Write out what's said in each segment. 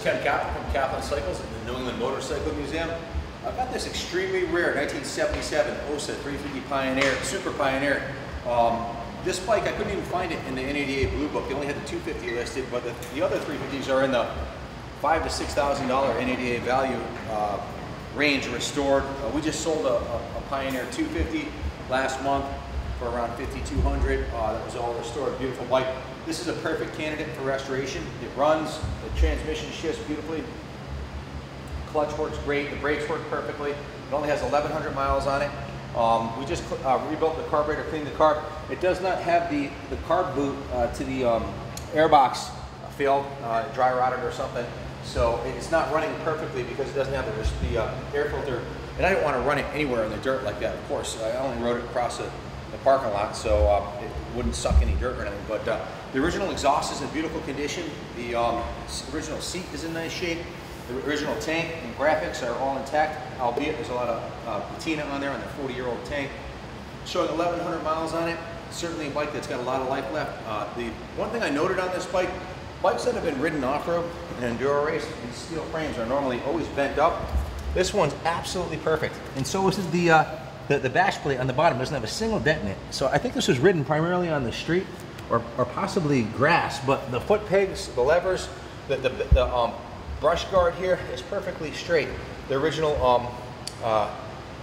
Cycles in the New England Motorcycle Museum. I've got this extremely rare 1977 OSSA 350 Pioneer, Super Pioneer. Um, this bike, I couldn't even find it in the NADA Blue Book. They only had the 250 listed, but the, the other 350s are in the five to six thousand dollar NADA value uh, range restored. Uh, we just sold a, a, a, Pioneer 250 last month for around 5,200. Uh, that was all restored, beautiful bike. This is a perfect candidate for restoration. It runs, the transmission shifts beautifully, clutch works great, the brakes work perfectly. It only has 1,100 miles on it. Um, we just uh, rebuilt the carburetor, cleaned the carb. It does not have the, the carb boot uh, to the um, airbox failed, uh, dry rotted or something. So it's not running perfectly because it doesn't have the, the uh, air filter. And I didn't want to run it anywhere in the dirt like that, of course. I only rode it across the, the parking lot so uh, it wouldn't suck any dirt or anything. But uh, the original exhaust is in beautiful condition. The um, original seat is in nice shape. The original tank and graphics are all intact, albeit there's a lot of uh, patina on there on the 40 year old tank. Showing 1100 miles on it, certainly a bike that's got a lot of life left. Uh, the one thing I noted on this bike, bikes that have been ridden off-road in enduro race, these steel frames are normally always bent up. This one's absolutely perfect. And so is the, uh, the, the bash plate on the bottom doesn't have a single dent in it. So I think this was ridden primarily on the street or, or possibly grass, but the foot pegs, the levers, the, the, the um, brush guard here is perfectly straight. The original um, uh,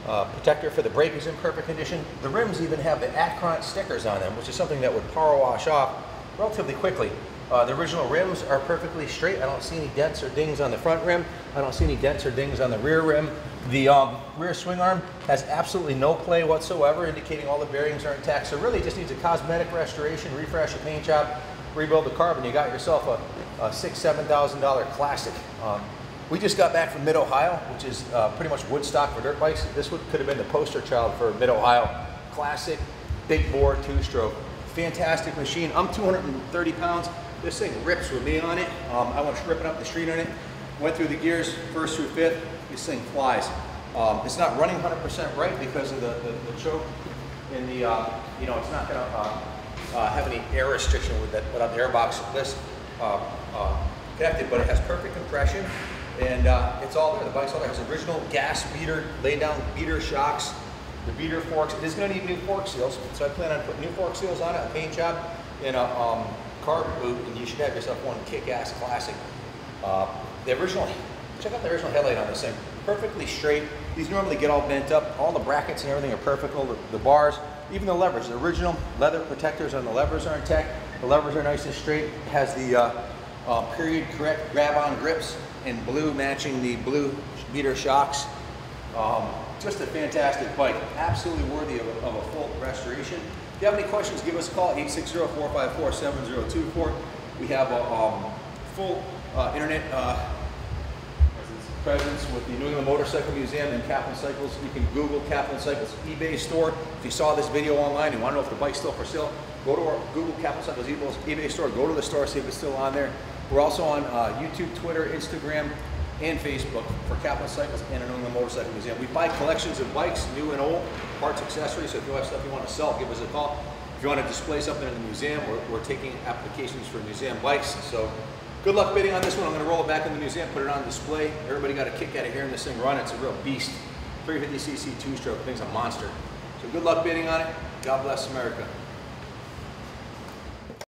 uh, protector for the brake is in perfect condition. The rims even have the Akront stickers on them, which is something that would power wash off relatively quickly. Uh, the original rims are perfectly straight. I don't see any dents or dings on the front rim. I don't see any dents or dings on the rear rim. The um, rear swing arm has absolutely no play whatsoever, indicating all the bearings are intact. So really it just needs a cosmetic restoration, refresh a paint job, rebuild the carbon. You got yourself a a six, seven thousand dollar classic. Um, we just got back from Mid Ohio, which is uh, pretty much Woodstock for dirt bikes. This would, could have been the poster child for Mid Ohio. Classic, big bore, two stroke. Fantastic machine. I'm 230 pounds. This thing rips with me on it. Um, I went ripping up the street on it. Went through the gears, first through fifth. This thing flies. Um, it's not running 100% right because of the, the, the choke and the, uh, you know, it's not going to uh, uh, have any air restriction with that without the airbox. This uh, uh, connected, but it has perfect compression and uh, it's all there. The bike's all there. It has original gas Betor, laid down Betor shocks, the Betor forks. It is going to need new fork seals, so I plan on putting new fork seals on it, a paint job, and a um, carb boot, and you should have yourself one kick-ass classic. The original, check out the original headlight on this thing. Perfectly straight. These normally get all bent up. All the brackets and everything are perfect. The, the bars, even the levers, the original leather protectors on the levers are intact. The levers are nice and straight. It has the uh, uh, period correct grab-on grips in blue matching the blue meter shocks. Um, just a fantastic bike, absolutely worthy of a, of a, full restoration. If you have any questions, give us a call, 860-454-7024. We have a um, full uh, internet uh, presence with the New England Motorcycle Museum and Kaplan Cycles. You can Google Kaplan Cycles eBay store. If you saw this video online and want to know if the bike's still for sale, go to our Google Kaplan Cycles eBay store, go to the store, see if it's still on there. We're also on uh, YouTube, Twitter, Instagram, and Facebook for Kaplan Cycles and the New England Motorcycle Museum. We buy collections of bikes, new and old, parts, accessories, so if you have stuff you want to sell, give us a call. If you want to display something in the museum, we're, we're taking applications for museum bikes. So good luck bidding on this one. I'm going to roll it back in the museum, put it on display. Everybody got a kick out of hearing this thing run. It's a real beast. 350cc two-stroke, thing's a monster. So good luck bidding on it. God bless America.